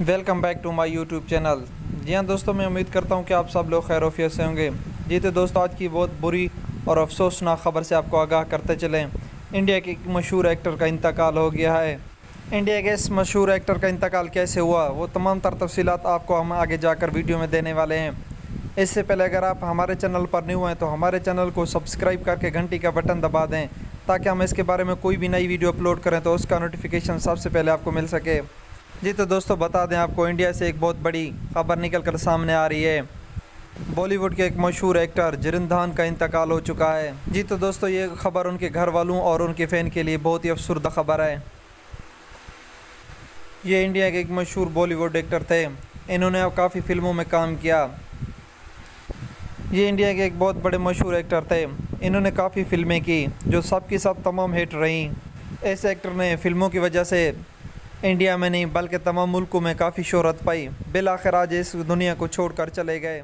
Welcome back to my YouTube channel जी हाँ दोस्तों, मैं उम्मीद करता हूँ कि आप सब लोग खैर वफियत से होंगे। जी तो दोस्तों, आज की बहुत बुरी और अफसोसनाक ख़बर से आपको आगाह करते चलें। इंडिया के एक मशहूर एक्टर का इंतकाल हो गया है। इंडिया के इस मशहूर एक्टर का इंतकाल कैसे हुआ, वो तमाम तर तफसीत आपको हम आगे जाकर वीडियो में देने वाले हैं। इससे पहले अगर आप हमारे चैनल पर न्यू हैं तो हमारे चैनल को सब्सक्राइब करके घंटी का बटन दबा दें, ताकि हम इसके बारे में कोई भी नई वीडियो अपलोड करें तो उसका नोटिफिकेशन सबसे पहले आपको मिल सके। जी तो दोस्तों बता दें आपको इंडिया से एक बहुत बड़ी खबर निकल कर सामने आ रही है। बॉलीवुड के एक मशहूर एक्टर जिरंदान का इंतकाल हो चुका है। जी तो दोस्तों ये खबर उनके घर वालों और उनके फ़ैन के लिए बहुत ही अफसरदा खबर है। ये इंडिया के एक मशहूर बॉलीवुड एक्टर थे। इन्होंने अब काफ़ी फ़िल्मों में काम किया। ये इंडिया के एक बहुत बड़े मशहूर एक्टर थे। इन्होंने काफ़ी फ़िल्में की, जो सब की सब तमाम हिट रहीं। इस एक्टर ने फ़िल्मों की वजह से इंडिया में नहीं, बल्कि तमाम मुल्कों में काफ़ी शहरत पाई। बिल आखिर आज इस दुनिया को छोड़ कर चले गए।